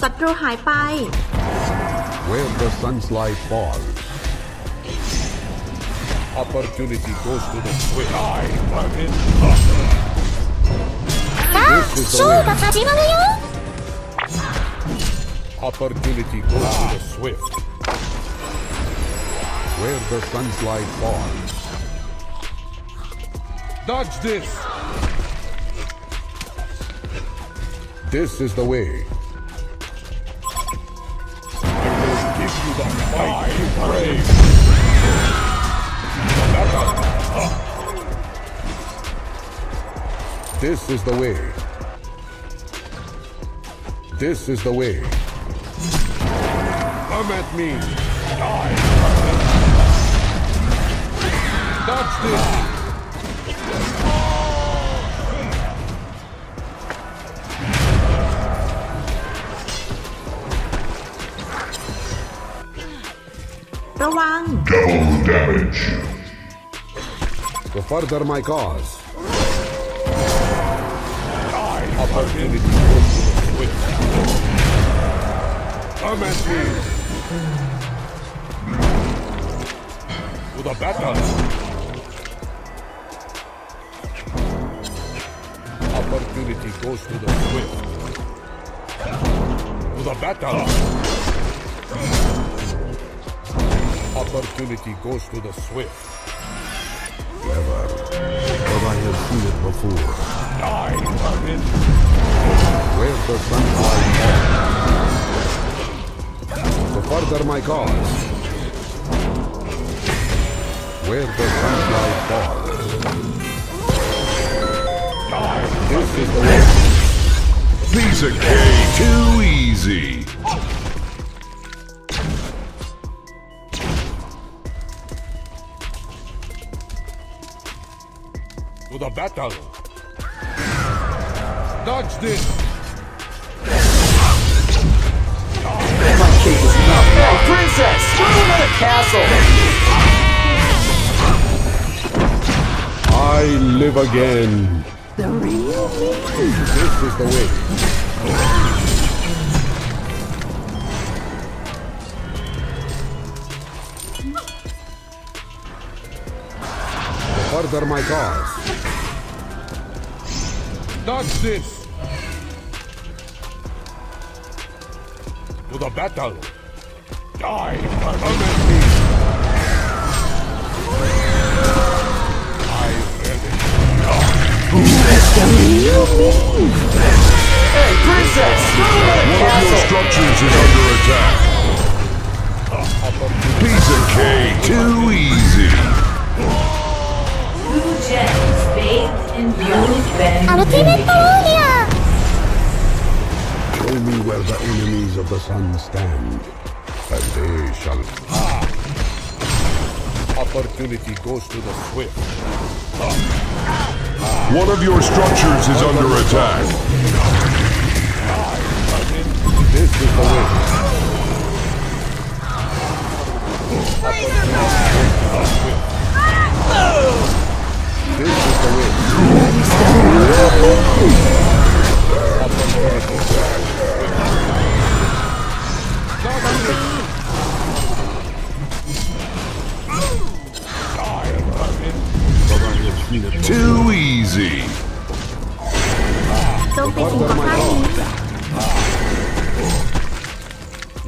ศัตรูหายไป Where the sunlight falls. Opportunity goes to the swift. I fucking さあ This is ショ the ー way. が始まるよ Opportunity goes to the swift. Where the sunlight falls. Dodge this. This is the way. Give you the fight you crave. This is the way. This is the way. Come at me. Die. Dodge this. ระวัง Double damage. To further my cause. Opportunity goes to the swift. Come at me. To the battle. Opportunity goes to the swift. To the battle. Opportunity goes to the swift. Never. But I have seen it before. Die, Marvin. Where the sunlight falls. To further my cause. Where the sunlight falls. This is the way. Piece of cake. Too easy. To the battle. Dodge this. My cake is not Hey, princess! Go to the castle! I live again. The real me. This is the way. To further my cause. Dodge this. To the battle. Die. Come at me. I read it. Hey, princess! Go to the One of your structures is under attack. Piece of cake. Too easy. Blue gems bathed in beauty bend enemies of the sun stand, and they shall. Ah! Opportunity goes to the swift. One of your structures is under attack. Too easy.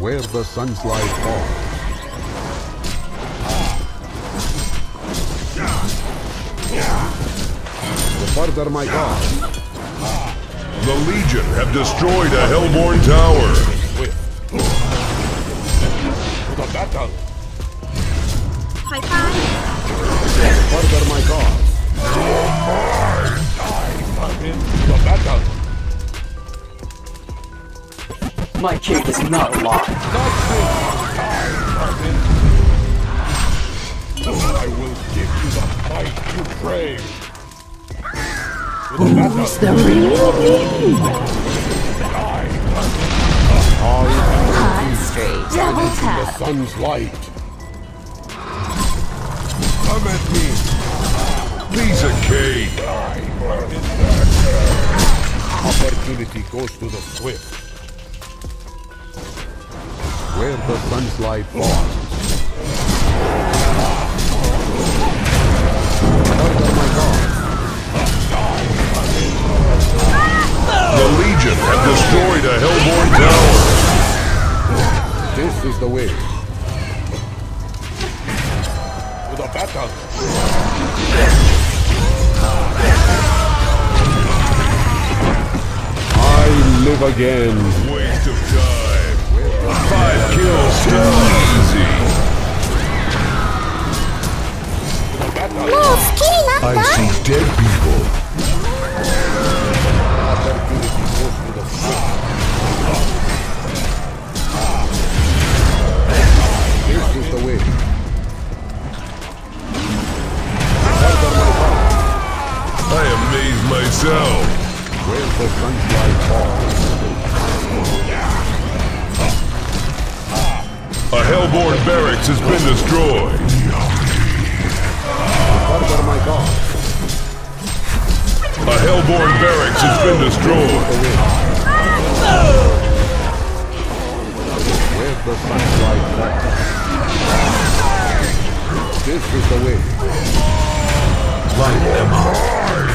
Where the sun's light fall. The my god. The Legion have destroyed a Hellborn tower. The battle. My god. The. My cake is not locked. I will give you the fight you crave. To the battle. Double The tap sun's light. Come at me. Piece of cake. Opportunity goes to the swift. Where the falls. Further, my God. The Legion have destroyed a Hellborn tower. This is the way. To the battle. I live again. Waste of time. Five kills too easy. I see dead people. A Hellborn barracks has been destroyed. Further, my God. A Hellborn barracks has been destroyed. The way. Where the sunlight falls. This is the way. Light them hard.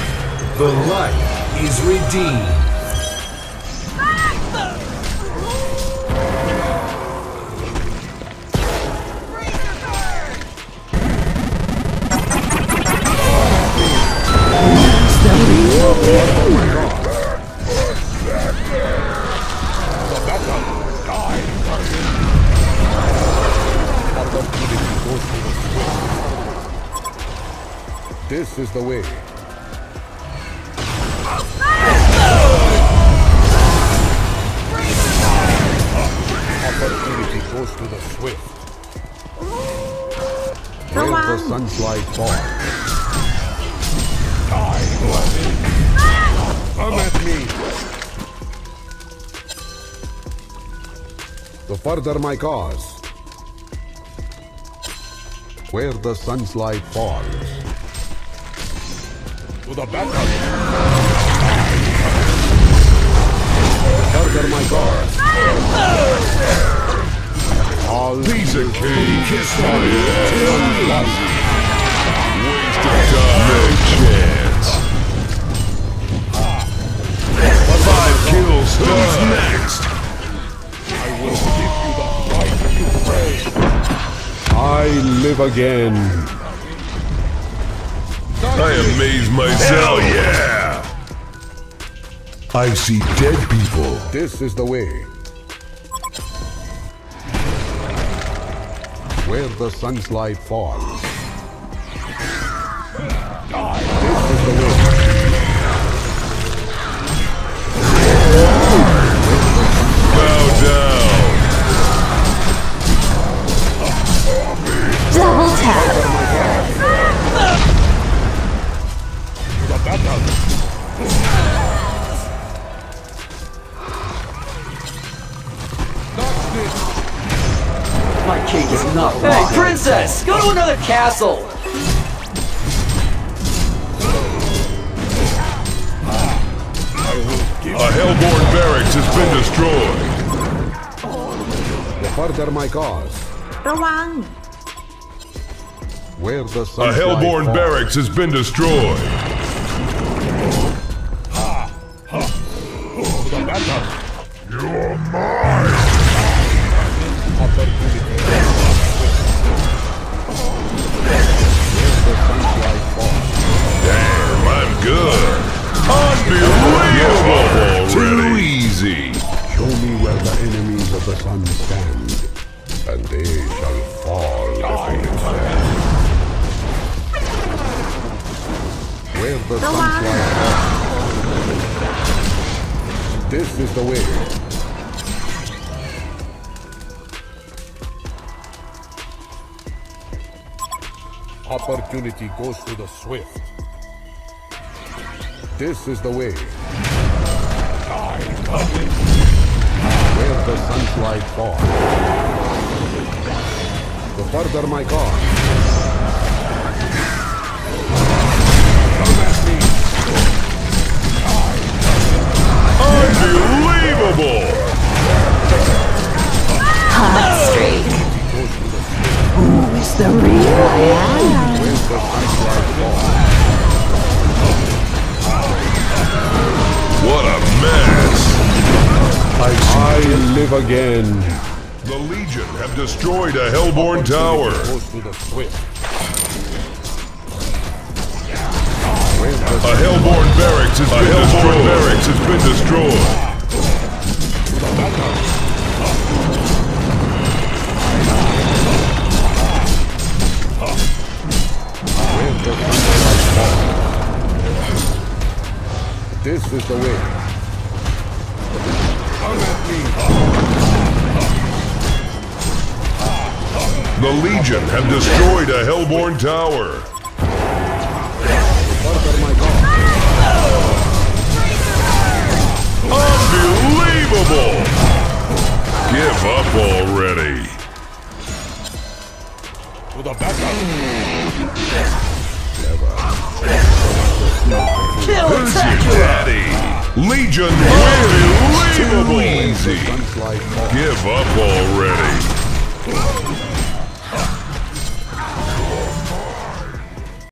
The light is redeemed. This is the way. Opportunity goes to the swift. Where the ระ Come at me. To further my cause. Where the sunlight falls. To the battle. Further my cause. All of cake. Kiss Live again. I amaze myself. Hell yeah! I see dead people. This is the way. Where the sunlight falls. My cake is not Hey, princess! Go to another castle! A Hellborn barracks has been destroyed. The further my cause. Where the A Hellborn barracks has been destroyed. You're mine! Damn, I'm good. Unbelievable. Too easy. Show me where the enemies of the sun stand, and they shall fall before. Where the on. This is the way. Opportunity goes to the swift. This is the way. Where the sunlight falls. The further my cause. Destroyed a Hellborn tower. Goes to the swift. A Hellborn barracks has been destroyed. barracks has been destroyed. This is the way. The Legion have destroyed a Hellborn tower. Further, my God. Unbelievable! Give up already. To the backup. Kill Who's daddy? Legion unbelievable easy. Give up already.